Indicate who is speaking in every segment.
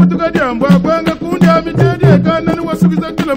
Speaker 1: I'm going to mitedi ekana ni wasukiza kila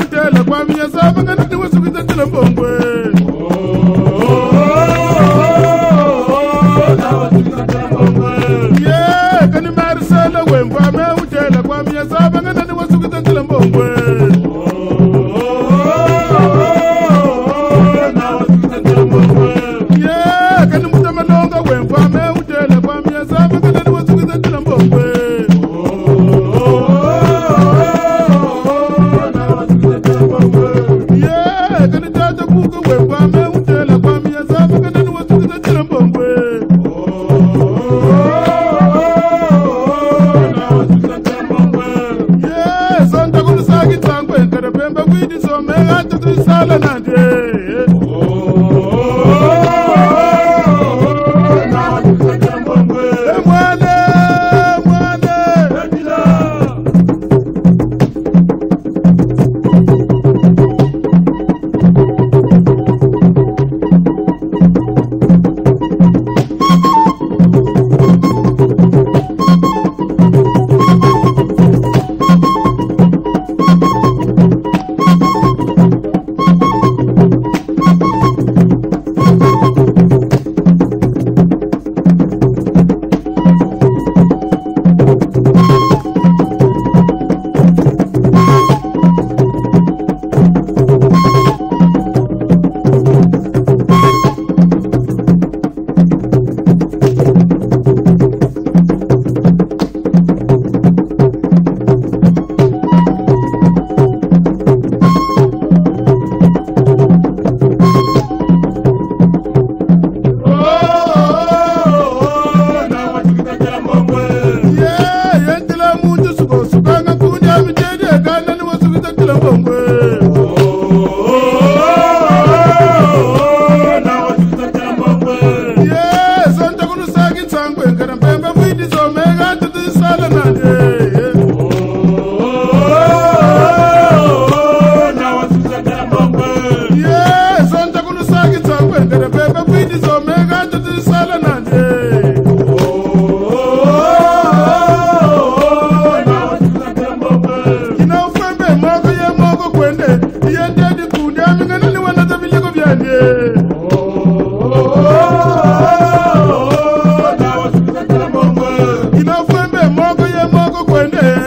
Speaker 1: People gbogbo ìdìsọ̀ mẹ́rin àtúntò sálẹ̀ nàdé. Spanish. when